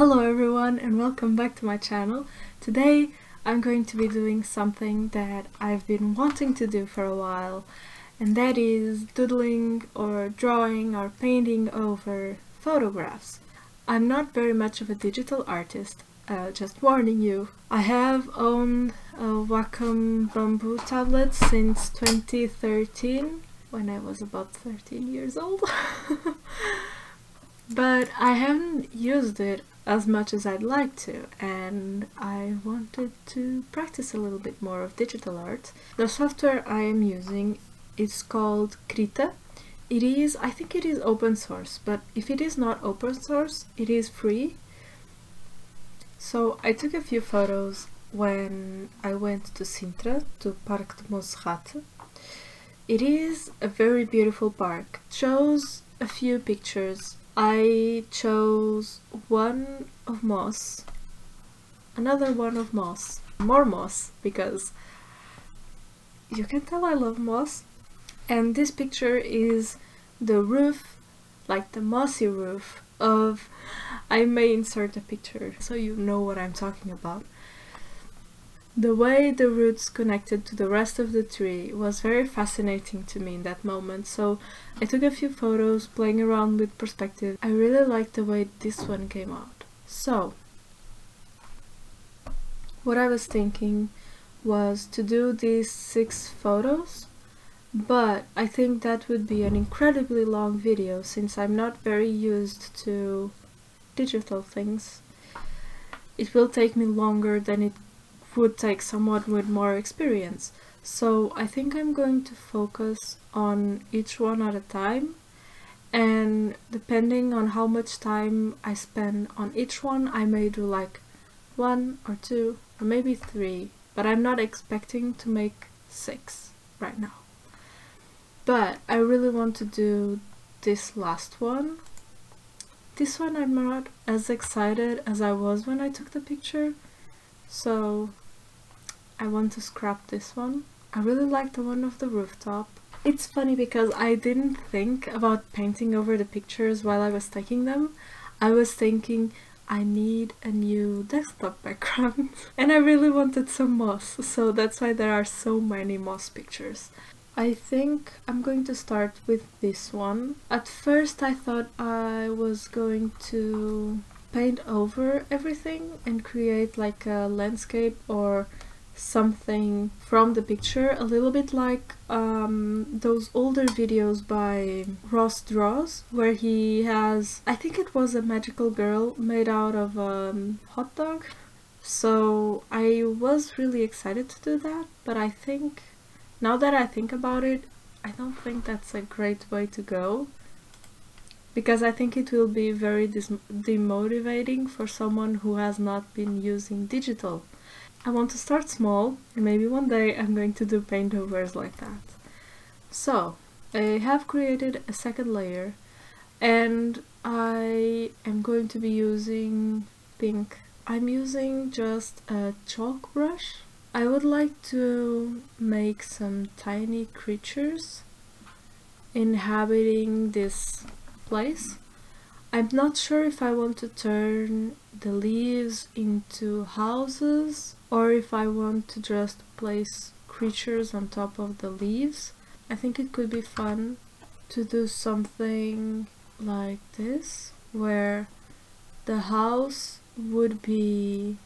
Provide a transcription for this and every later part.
Hello everyone and welcome back to my channel. Today I'm going to be doing something that I've been wanting to do for a while and that is doodling or drawing or painting over photographs. I'm not very much of a digital artist, uh, just warning you. I have owned a Wacom bamboo tablet since 2013 when I was about 13 years old. but I haven't used it as much as I'd like to and I wanted to practice a little bit more of digital art. The software I am using is called Krita. It is, I think it is open source, but if it is not open source, it is free. So I took a few photos when I went to Sintra, to Parque de Monserrate. It is a very beautiful park. It shows a few pictures I chose one of moss, another one of moss, more moss because you can tell I love moss. And this picture is the roof, like the mossy roof of, I may insert a picture so you know what I'm talking about. The way the roots connected to the rest of the tree was very fascinating to me in that moment, so I took a few photos playing around with perspective. I really liked the way this one came out. So, what I was thinking was to do these six photos, but I think that would be an incredibly long video since I'm not very used to digital things. It will take me longer than it would take someone with more experience. So I think I'm going to focus on each one at a time and depending on how much time I spend on each one I may do like one or two or maybe three but I'm not expecting to make six right now. But I really want to do this last one. This one I'm not as excited as I was when I took the picture so I want to scrap this one. I really like the one of the rooftop. It's funny because I didn't think about painting over the pictures while I was taking them. I was thinking I need a new desktop background and I really wanted some moss so that's why there are so many moss pictures. I think I'm going to start with this one. At first I thought I was going to paint over everything and create like a landscape or something from the picture, a little bit like um, those older videos by Ross Draws, where he has, I think it was a magical girl made out of a um, hot dog. So I was really excited to do that, but I think, now that I think about it, I don't think that's a great way to go because I think it will be very demotivating for someone who has not been using digital. I want to start small and maybe one day I'm going to do paint overs like that. So, I have created a second layer and I am going to be using pink. I'm using just a chalk brush. I would like to make some tiny creatures inhabiting this place. I'm not sure if I want to turn the leaves into houses or if I want to just place creatures on top of the leaves. I think it could be fun to do something like this where the house would be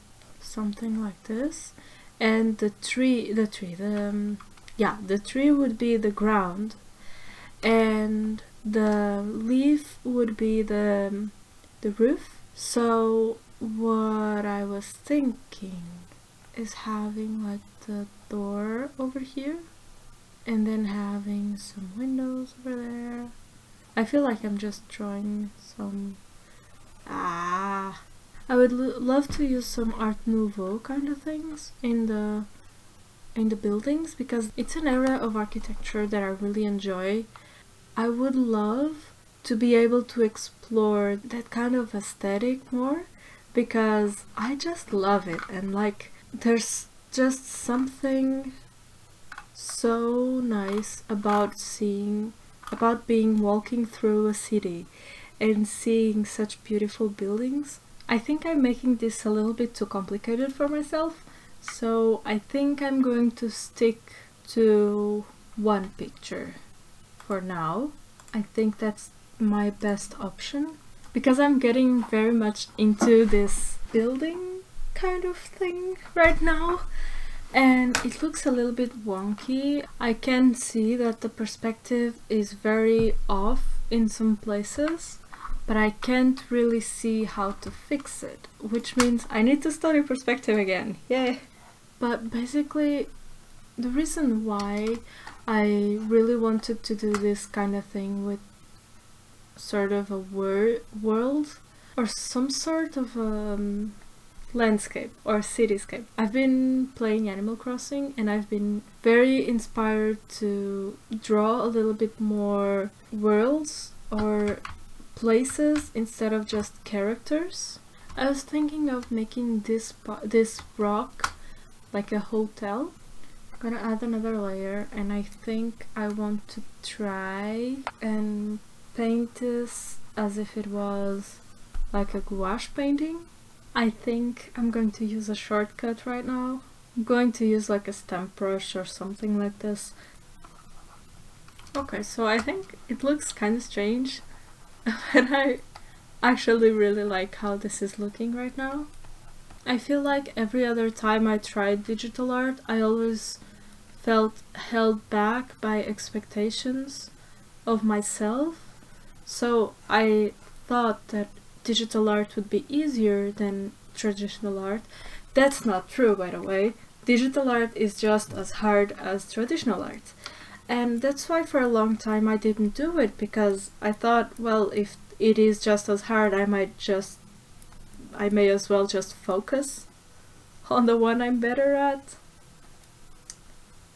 something like this and the tree the tree the um, yeah the tree would be the ground and the leaf would be the the roof so what I was thinking is having like the door over here and then having some windows over there. I feel like I'm just drawing some... Ah! I would love to use some Art Nouveau kind of things in the in the buildings because it's an area of architecture that I really enjoy. I would love to be able to explore that kind of aesthetic more because I just love it and like there's just something so nice about seeing about being walking through a city and seeing such beautiful buildings. I think I'm making this a little bit too complicated for myself, so I think I'm going to stick to one picture for now. I think that's my best option because I'm getting very much into this building kind of thing right now and it looks a little bit wonky. I can see that the perspective is very off in some places but I can't really see how to fix it, which means I need to study perspective again, yay! But basically, the reason why I really wanted to do this kind of thing with sort of a wor world or some sort of um, landscape or cityscape. I've been playing Animal Crossing and I've been very inspired to draw a little bit more worlds or places instead of just characters. I was thinking of making this this rock like a hotel. I'm gonna add another layer and I think I want to try and paint this as if it was like a gouache painting. I think I'm going to use a shortcut right now. I'm going to use like a stamp brush or something like this. Okay, so I think it looks kind of strange but I actually really like how this is looking right now. I feel like every other time I tried digital art I always felt held back by expectations of myself so I thought that digital art would be easier than traditional art. That's not true by the way. Digital art is just as hard as traditional art. And that's why for a long time I didn't do it because I thought, well, if it is just as hard, I might just, I may as well just focus on the one I'm better at.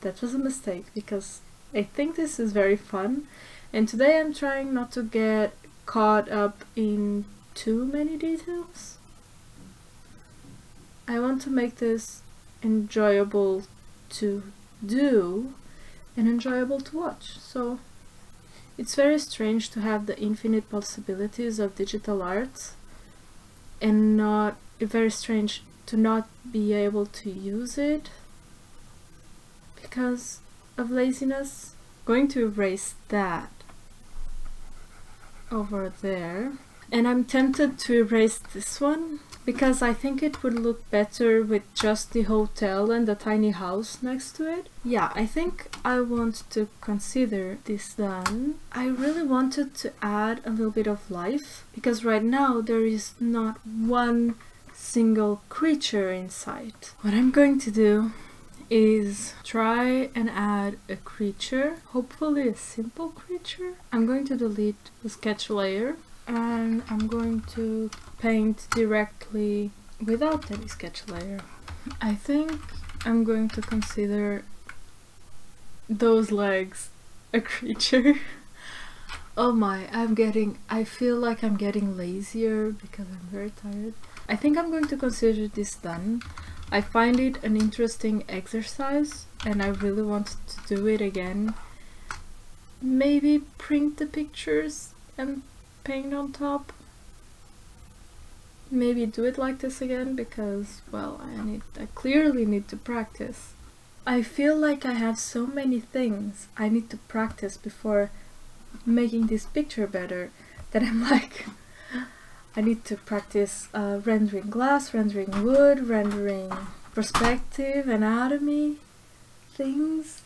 That was a mistake because I think this is very fun and today I'm trying not to get caught up in too many details. I want to make this enjoyable to do and enjoyable to watch. So it's very strange to have the infinite possibilities of digital arts and not very strange to not be able to use it because of laziness. Going to erase that over there and I'm tempted to erase this one because I think it would look better with just the hotel and the tiny house next to it. Yeah, I think I want to consider this done. I really wanted to add a little bit of life because right now there is not one single creature in sight. What I'm going to do is try and add a creature, hopefully a simple creature. I'm going to delete the sketch layer and I'm going to paint directly without any sketch layer. I think I'm going to consider those legs a creature. oh my, I'm getting, I feel like I'm getting lazier because I'm very tired. I think I'm going to consider this done. I find it an interesting exercise and I really want to do it again. Maybe print the pictures and paint on top maybe do it like this again because well I need I clearly need to practice I feel like I have so many things I need to practice before making this picture better that I'm like I need to practice uh, rendering glass, rendering wood, rendering perspective, anatomy, things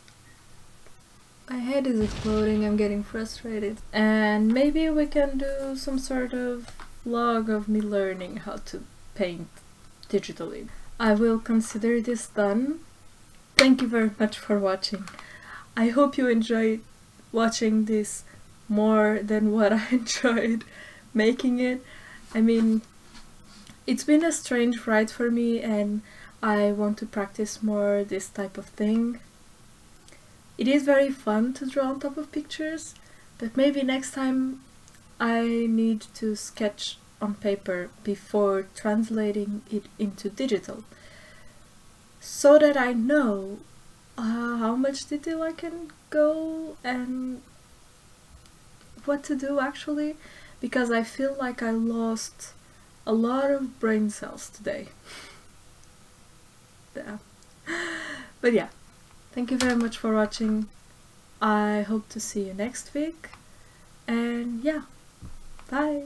my head is exploding, I'm getting frustrated. And maybe we can do some sort of vlog of me learning how to paint digitally. I will consider this done. Thank you very much for watching. I hope you enjoyed watching this more than what I enjoyed making it. I mean, it's been a strange ride for me and I want to practice more this type of thing. It is very fun to draw on top of pictures, but maybe next time I need to sketch on paper before translating it into digital so that I know uh, how much detail I can go and what to do actually because I feel like I lost a lot of brain cells today. yeah. But yeah, thank you very much for watching. I hope to see you next week. And yeah, bye!